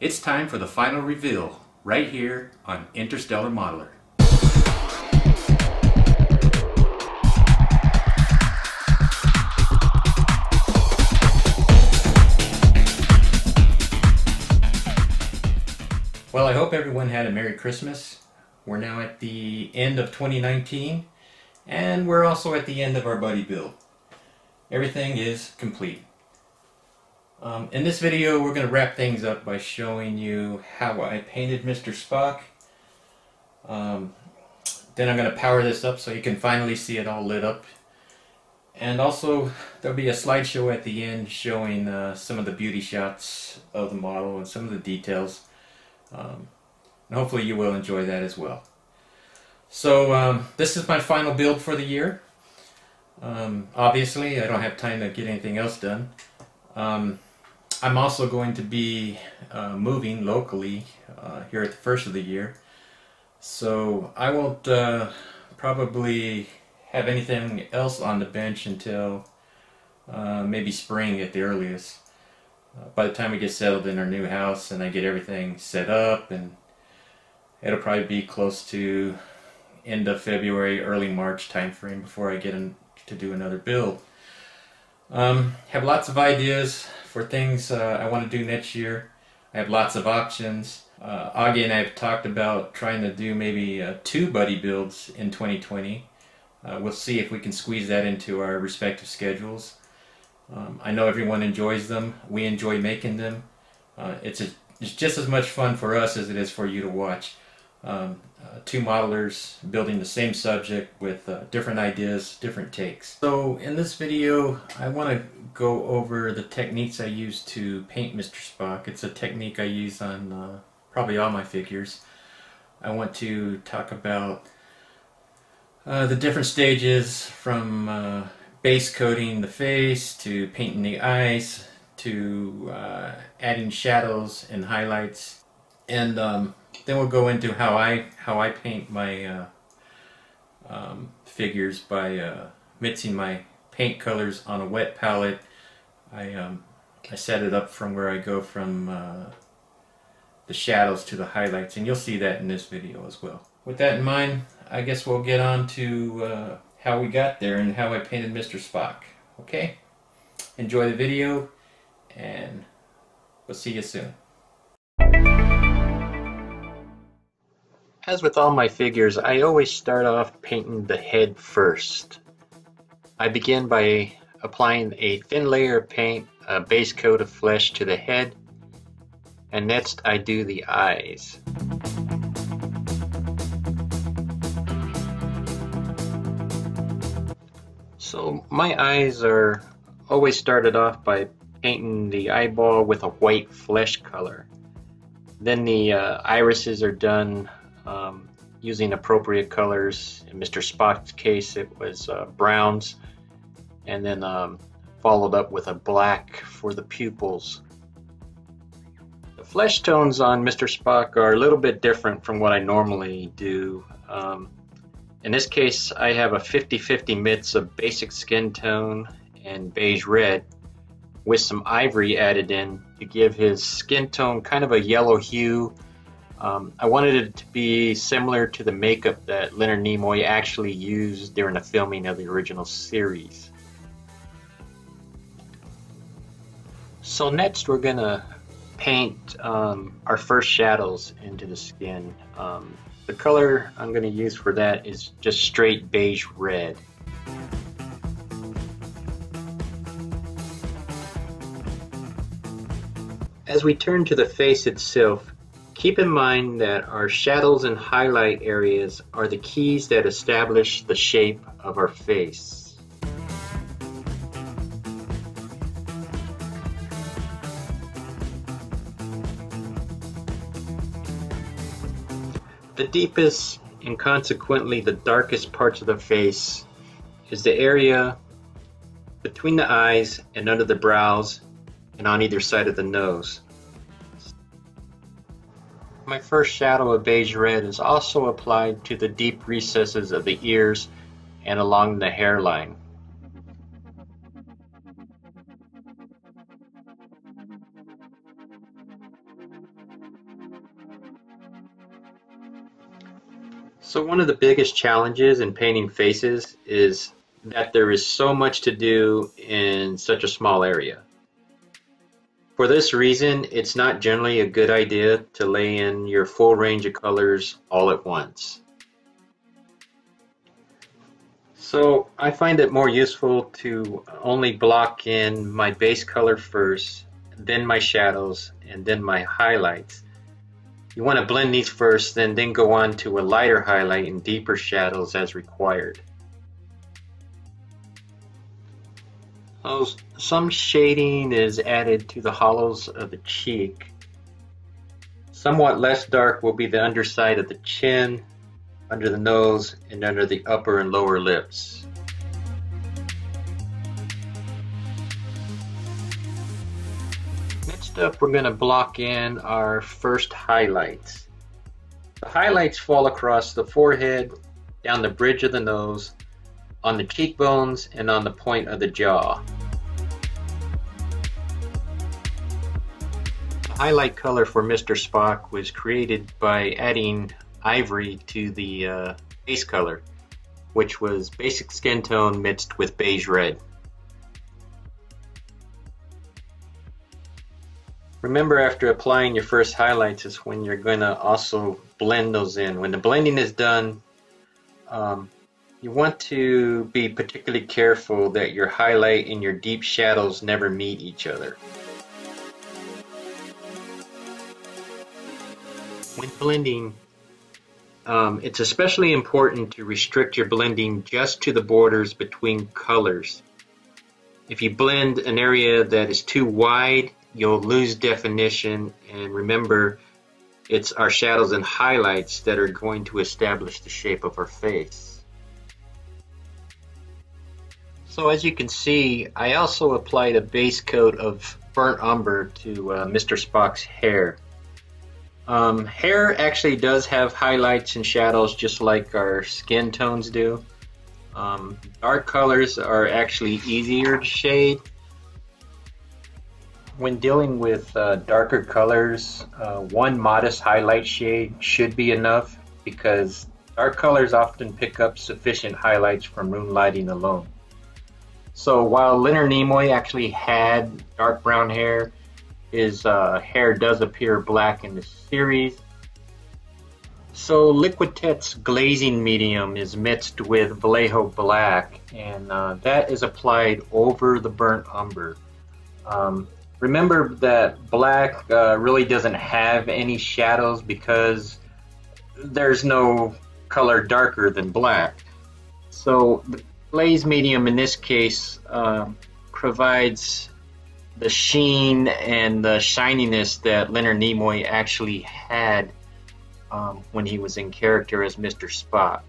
It's time for the final reveal, right here on Interstellar Modeler. Well, I hope everyone had a Merry Christmas. We're now at the end of 2019, and we're also at the end of our buddy build. Everything is complete. Um, in this video, we're going to wrap things up by showing you how I painted Mr. Spock. Um, then I'm going to power this up so you can finally see it all lit up. And also, there'll be a slideshow at the end showing uh, some of the beauty shots of the model and some of the details. Um, and hopefully you will enjoy that as well. So um, this is my final build for the year. Um, obviously, I don't have time to get anything else done. Um, I'm also going to be uh, moving locally uh, here at the first of the year. So I won't uh, probably have anything else on the bench until uh, maybe spring at the earliest. Uh, by the time we get settled in our new house and I get everything set up and it'll probably be close to end of February, early March timeframe before I get in to do another build. Um, have lots of ideas for things uh, I want to do next year. I have lots of options. Uh, Augie and I have talked about trying to do maybe uh, two buddy builds in 2020. Uh, we'll see if we can squeeze that into our respective schedules. Um, I know everyone enjoys them. We enjoy making them. Uh, it's, a, it's just as much fun for us as it is for you to watch. Um, uh, two modelers building the same subject with uh, different ideas, different takes. So in this video I want to go over the techniques I use to paint Mr. Spock. It's a technique I use on uh, probably all my figures. I want to talk about uh, the different stages from uh, base coating the face to painting the eyes to uh, adding shadows and highlights and um, then we'll go into how I how I paint my uh, um, figures by uh, mixing my paint colors on a wet palette. I um, I set it up from where I go from uh, the shadows to the highlights, and you'll see that in this video as well. With that in mind, I guess we'll get on to uh, how we got there and how I painted Mr. Spock. Okay? Enjoy the video, and we'll see you soon. As with all my figures, I always start off painting the head first. I begin by applying a thin layer of paint, a base coat of flesh to the head, and next I do the eyes. So my eyes are always started off by painting the eyeball with a white flesh color. Then the uh, irises are done um, using appropriate colors. In Mr. Spock's case, it was uh, browns, and then um, followed up with a black for the pupils. The flesh tones on Mr. Spock are a little bit different from what I normally do. Um, in this case, I have a 50-50 mix of basic skin tone and beige red with some ivory added in to give his skin tone kind of a yellow hue um, I wanted it to be similar to the makeup that Leonard Nimoy actually used during the filming of the original series. So next we're gonna paint um, our first shadows into the skin. Um, the color I'm gonna use for that is just straight beige red. As we turn to the face itself, Keep in mind that our shadows and highlight areas are the keys that establish the shape of our face. The deepest and consequently the darkest parts of the face is the area between the eyes and under the brows and on either side of the nose my first shadow of beige red is also applied to the deep recesses of the ears and along the hairline. So one of the biggest challenges in painting faces is that there is so much to do in such a small area. For this reason, it's not generally a good idea to lay in your full range of colors all at once. So I find it more useful to only block in my base color first, then my shadows, and then my highlights. You want to blend these first, then then go on to a lighter highlight and deeper shadows as required. Oh, some shading is added to the hollows of the cheek. Somewhat less dark will be the underside of the chin, under the nose, and under the upper and lower lips. Next up, we're going to block in our first highlights. The highlights fall across the forehead, down the bridge of the nose, on the cheekbones, and on the point of the jaw. The highlight color for Mr. Spock was created by adding ivory to the uh, base color, which was basic skin tone mixed with beige red. Remember after applying your first highlights is when you're going to also blend those in. When the blending is done, um, you want to be particularly careful that your highlight and your deep shadows never meet each other. When blending, um, it's especially important to restrict your blending just to the borders between colors. If you blend an area that is too wide, you'll lose definition and remember it's our shadows and highlights that are going to establish the shape of our face. So as you can see, I also applied a base coat of burnt umber to uh, Mr. Spock's hair. Um, hair actually does have highlights and shadows just like our skin tones do. Um, dark colors are actually easier to shade. When dealing with uh, darker colors, uh, one modest highlight shade should be enough because dark colors often pick up sufficient highlights from room lighting alone. So while Leonard Nimoy actually had dark brown hair, his uh, hair does appear black in the series. So Liquitex glazing medium is mixed with Vallejo black and uh, that is applied over the burnt umber. Um, remember that black uh, really doesn't have any shadows because there's no color darker than black. So glaze medium in this case uh, provides the sheen and the shininess that Leonard Nimoy actually had um, when he was in character as Mr. Spock.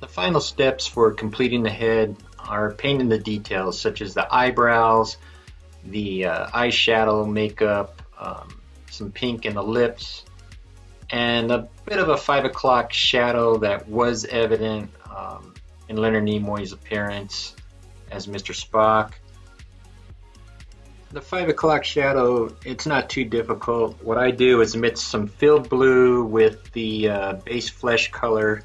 The final steps for completing the head are painting the details such as the eyebrows, the uh, eyeshadow, makeup, um, some pink in the lips, and a bit of a 5 o'clock shadow that was evident um, in Leonard Nimoy's appearance as Mr. Spock. The 5 o'clock shadow, it's not too difficult. What I do is mix some field blue with the uh, base flesh color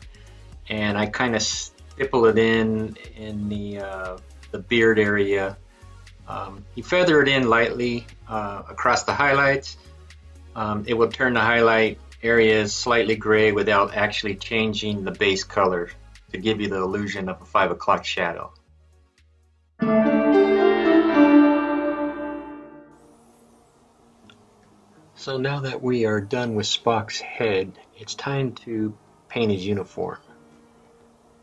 and I kind of stipple it in in the, uh, the beard area. Um, you feather it in lightly uh, across the highlights. Um, it will turn the highlight areas slightly gray without actually changing the base color to give you the illusion of a 5 o'clock shadow. So now that we are done with Spock's head, it's time to paint his uniform.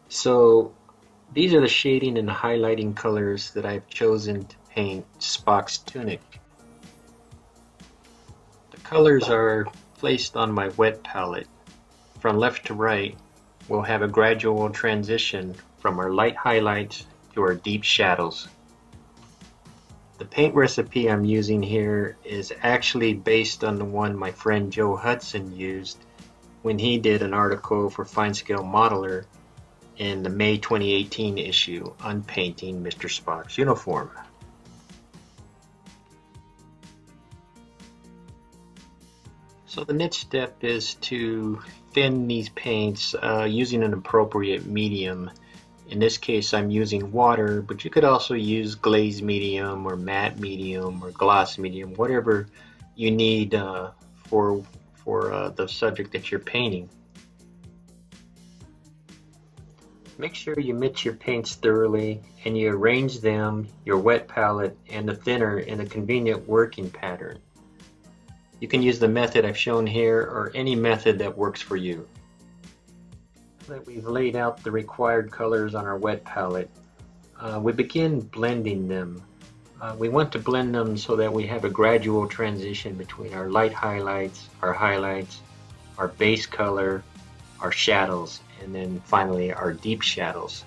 So these are the shading and highlighting colors that I've chosen to paint Spock's tunic. The colors are placed on my wet palette. From left to right, we'll have a gradual transition from our light highlights to our deep shadows. The paint recipe I'm using here is actually based on the one my friend Joe Hudson used when he did an article for Fine Scale Modeler in the May 2018 issue on painting Mr. Spock's uniform. So the next step is to thin these paints uh, using an appropriate medium. In this case I'm using water, but you could also use glaze medium or matte medium or gloss medium, whatever you need uh, for, for uh, the subject that you're painting. Make sure you mix your paints thoroughly and you arrange them, your wet palette, and the thinner in a convenient working pattern. You can use the method I've shown here or any method that works for you. That we've laid out the required colors on our wet palette, uh, we begin blending them. Uh, we want to blend them so that we have a gradual transition between our light highlights, our highlights, our base color, our shadows, and then finally our deep shadows.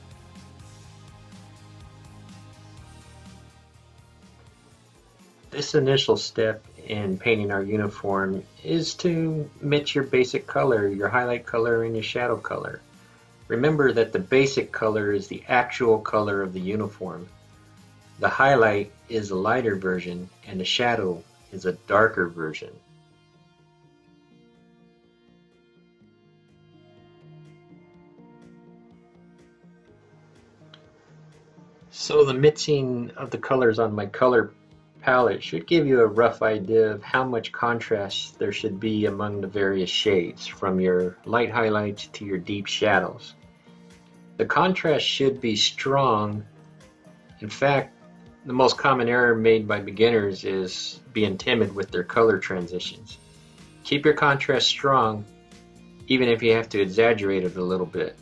This initial step in painting our uniform is to mix your basic color, your highlight color and your shadow color. Remember that the basic color is the actual color of the uniform. The highlight is a lighter version and the shadow is a darker version. So the mixing of the colors on my color palette should give you a rough idea of how much contrast there should be among the various shades, from your light highlights to your deep shadows. The contrast should be strong. In fact, the most common error made by beginners is being timid with their color transitions. Keep your contrast strong, even if you have to exaggerate it a little bit.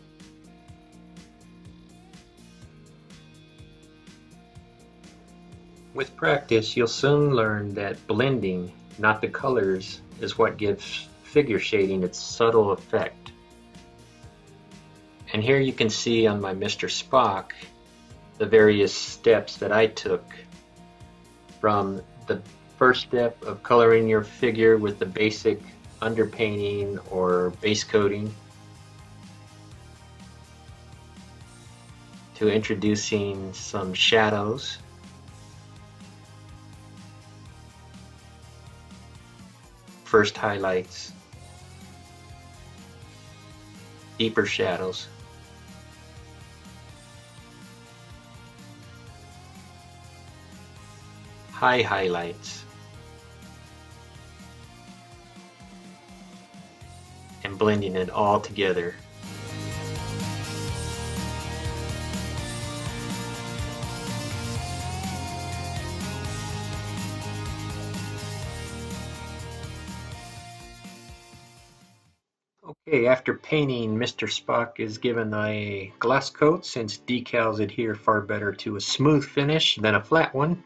With practice, you'll soon learn that blending, not the colors, is what gives figure shading its subtle effect. And here you can see on my Mr. Spock the various steps that I took from the first step of coloring your figure with the basic underpainting or base coating to introducing some shadows first highlights, deeper shadows, high highlights, and blending it all together After painting, Mr. Spock is given a gloss coat since decals adhere far better to a smooth finish than a flat one.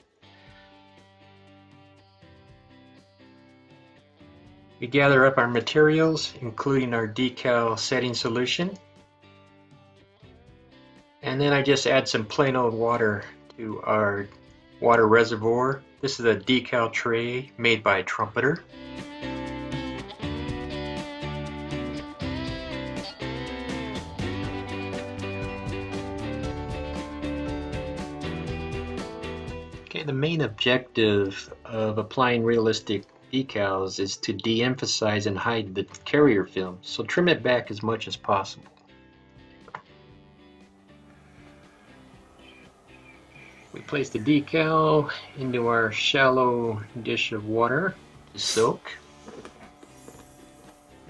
We gather up our materials, including our decal setting solution. And then I just add some plain old water to our water reservoir. This is a decal tray made by Trumpeter. The main objective of applying realistic decals is to de-emphasize and hide the carrier film, so trim it back as much as possible. We place the decal into our shallow dish of water to soak.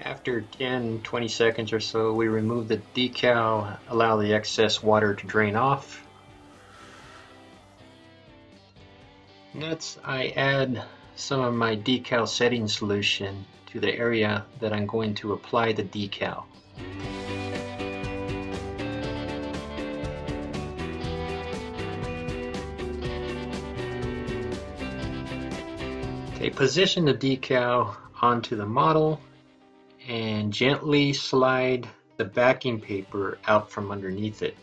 After 10-20 seconds or so, we remove the decal, allow the excess water to drain off, Next, I add some of my decal setting solution to the area that I'm going to apply the decal. Okay, position the decal onto the model and gently slide the backing paper out from underneath it.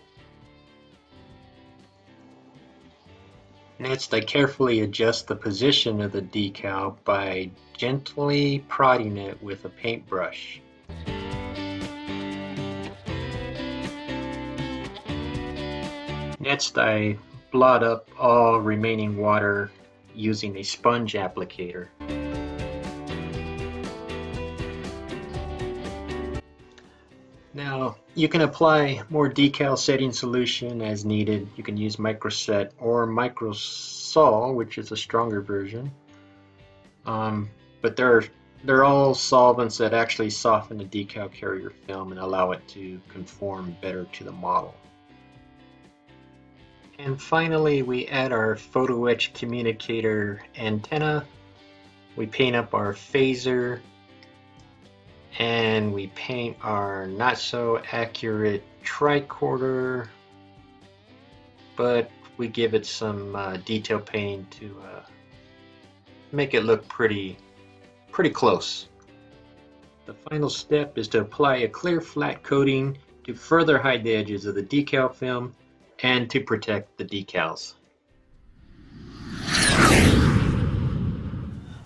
Next, I carefully adjust the position of the decal by gently prodding it with a paintbrush. Next, I blot up all remaining water using a sponge applicator. You can apply more decal setting solution as needed. You can use Microset or Microsol, which is a stronger version. Um, but they're, they're all solvents that actually soften the decal carrier film and allow it to conform better to the model. And finally, we add our photo etch communicator antenna. We paint up our phaser and we paint our not so accurate tricorder but we give it some uh, detail painting to uh, make it look pretty pretty close. The final step is to apply a clear flat coating to further hide the edges of the decal film and to protect the decals.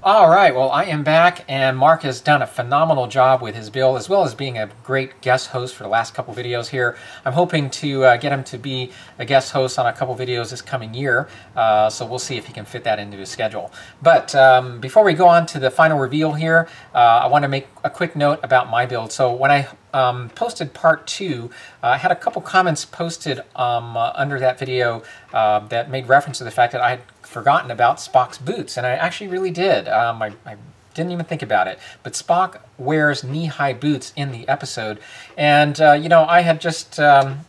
All right, well, I am back, and Marc has done a phenomenal job with his bill, as well as being a great guest host for the last couple videos here. I'm hoping to uh, get him to be a guest host on a couple videos this coming year, uh, so we'll see if he can fit that into his schedule. But um, before we go on to the final reveal here, uh, I want to make a quick note about my build. So when I um, posted part two, uh, I had a couple comments posted um, uh, under that video uh, that made reference to the fact that I had forgotten about Spock's boots, and I actually really did. Um, I, I didn't even think about it. But Spock wears knee-high boots in the episode, and uh, you know I had just um,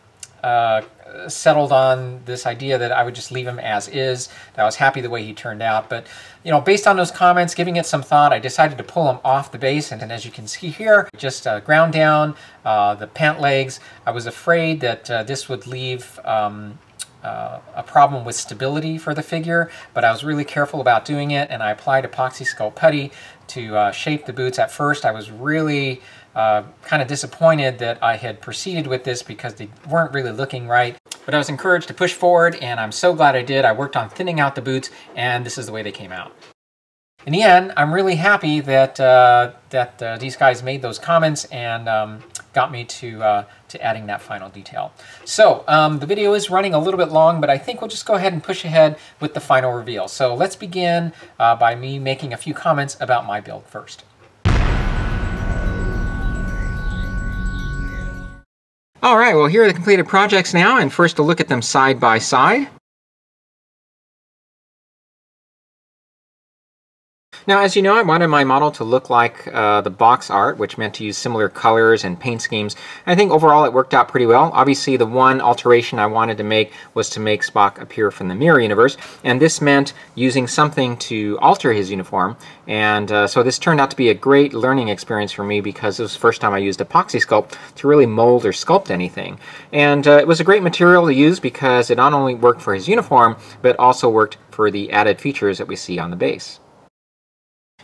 uh, settled on this idea that I would just leave him as is. I was happy the way he turned out, but you know, based on those comments, giving it some thought, I decided to pull him off the base, and, and as you can see here, just uh, ground down uh, the pant legs. I was afraid that uh, this would leave. Um, uh, a problem with stability for the figure, but I was really careful about doing it, and I applied epoxy sculpt putty to uh, shape the boots. At first, I was really uh, kind of disappointed that I had proceeded with this because they weren't really looking right. But I was encouraged to push forward, and I'm so glad I did. I worked on thinning out the boots, and this is the way they came out. In the end, I'm really happy that uh, that uh, these guys made those comments and um, got me to uh, to adding that final detail. So um, the video is running a little bit long, but I think we'll just go ahead and push ahead with the final reveal. So let's begin uh, by me making a few comments about my build first. All right, well here are the completed projects now, and first to look at them side by side. Now, as you know, I wanted my model to look like uh, the box art, which meant to use similar colors and paint schemes. I think overall it worked out pretty well. Obviously, the one alteration I wanted to make was to make Spock appear from the mirror universe, and this meant using something to alter his uniform. And uh, so this turned out to be a great learning experience for me because it was the first time I used epoxy sculpt to really mold or sculpt anything. And uh, it was a great material to use because it not only worked for his uniform, but also worked for the added features that we see on the base.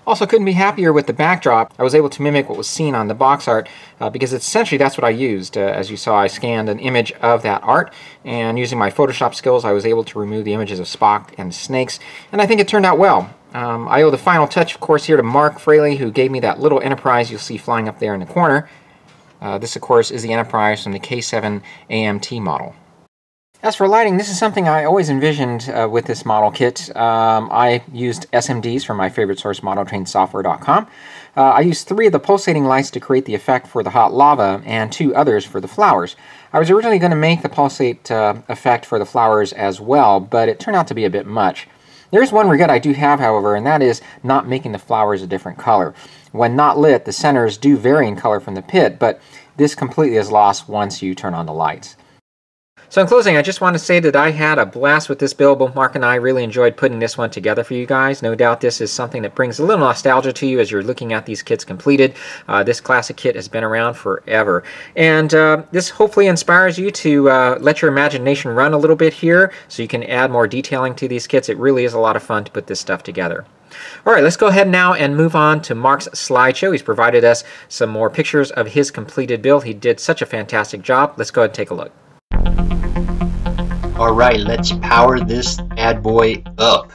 Also, couldn't be happier with the backdrop. I was able to mimic what was seen on the box art uh, because essentially that's what I used. Uh, as you saw, I scanned an image of that art, and using my Photoshop skills, I was able to remove the images of Spock and snakes, and I think it turned out well. Um, I owe the final touch, of course, here to Marc Fraley, who gave me that little Enterprise you'll see flying up there in the corner. Uh, this, of course, is the Enterprise from the K7 AMT model. As for lighting, this is something I always envisioned uh, with this model kit. Um, I used SMDs from my favorite source, ModelTrainSoftware.com. Uh, I used three of the pulsating lights to create the effect for the hot lava and two others for the flowers. I was originally going to make the pulsate uh, effect for the flowers as well, but it turned out to be a bit much. There's one regret I do have, however, and that is not making the flowers a different color. When not lit, the centers do vary in color from the pit, but this completely is lost once you turn on the lights. So in closing, I just want to say that I had a blast with this build. Marc and I really enjoyed putting this one together for you guys. No doubt this is something that brings a little nostalgia to you as you're looking at these kits completed. Uh, this classic kit has been around forever. And uh, this hopefully inspires you to uh, let your imagination run a little bit here so you can add more detailing to these kits. It really is a lot of fun to put this stuff together. All right, let's go ahead now and move on to Marc's slideshow. He's provided us some more pictures of his completed build. He did such a fantastic job. Let's go ahead and take a look. Alright, let's power this bad boy up.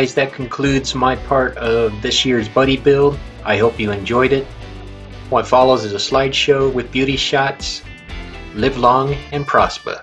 Guys, that concludes my part of this year's buddy build. I hope you enjoyed it. What follows is a slideshow with beauty shots. Live long and prosper.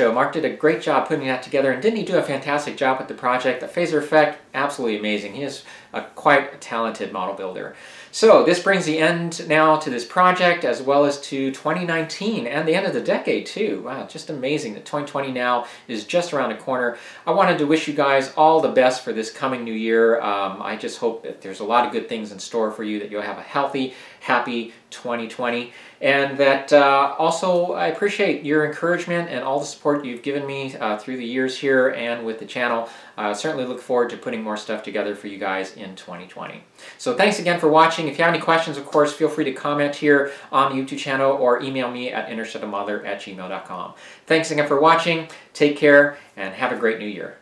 Slideshow. Marc did a great job putting that together, and didn't he do a fantastic job with the project? The phaser effect, absolutely amazing. He is a, quite a talented model builder. So this brings the end now to this project as well as to 2019 and the end of the decade too. Wow, just amazing that 2020 now is just around the corner. I wanted to wish you guys all the best for this coming new year. Um, I just hope that there's a lot of good things in store for you, that you'll have a healthy, happy 2020. And that uh, also I appreciate your encouragement and all the support you've given me uh, through the years here and with the channel. Uh, certainly look forward to putting more stuff together for you guys in 2020. So thanks again for watching. If you have any questions, of course, feel free to comment here on the YouTube channel or email me at interstellarmother at gmail.com. Thanks again for watching. Take care and have a great new year.